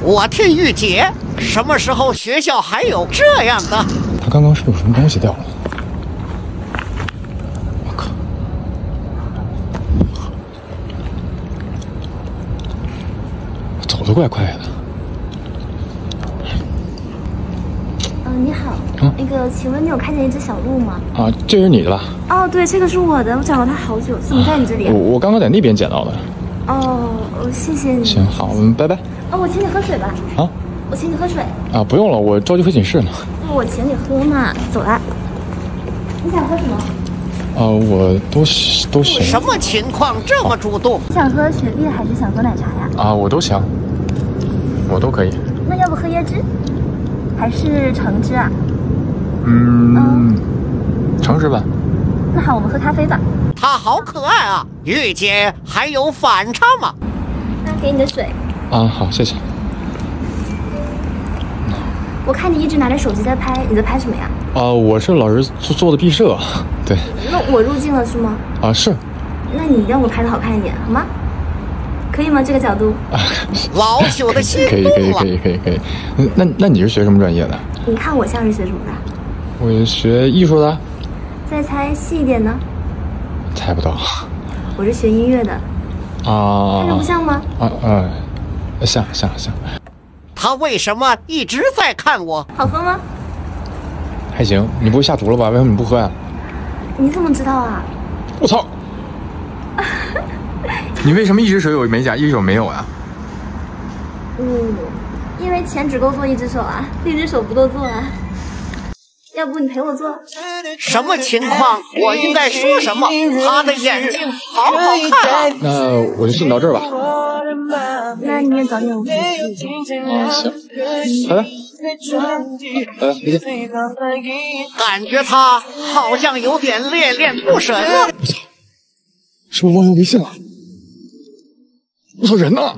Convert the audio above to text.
我替，玉姐，什么时候学校还有这样的？他刚刚是有什么东西掉了？我靠！走得怪快的。你好，啊那个，请问你有看见一只小鹿吗？啊，这是你的吧？哦，对，这个是我的，我找了它好久，怎么在你这里啊我？我刚刚在那边捡到的。哦，哦谢谢你。行，好，我们拜拜。哦，我请你喝水吧。啊我请你喝水。啊，不用了，我着急回寝室呢。我请你喝嘛，走啦。你想喝什么？啊，我都行都行什么情况这么主动？你想喝雪碧还是想喝奶茶呀？啊，我都行，我都可以。那要不喝椰汁，还是橙汁啊？嗯，橙汁吧。那好，我们喝咖啡吧。他好可爱啊！御姐还有反差吗？那给你的水。啊，好，谢谢。我看你一直拿着手机在拍，你在拍什么呀？啊，我是老师做做的毕设，对，那我入镜了是吗？啊是，那你让我拍的好看一点，好吗？可以吗？这个角度？老朽的心可以可以。可以可以可以。嗯那那你是学什么专业的？你看我像是学什么的？我学艺术的，再猜细一点呢？猜不到。我是学音乐的，啊看着不像吗？啊啊，像像像，他为什么一直在看我？好喝吗？还行。你不会下毒了吧？为什么你不喝呀、你怎么知道啊？我操！你为什么一只手有美甲，一只手没有啊？嗯，因为钱只够做一只手啊，另一只手不够做啊。要不你陪我做？什么情况？我应该说什么？他的眼睛好好看啊！那我就先到这儿吧。那你也早点回去。啊，行，拜拜。呃，再见。感觉他好像有点恋恋不舍呢。是不是忘用微信了？我操，人呢？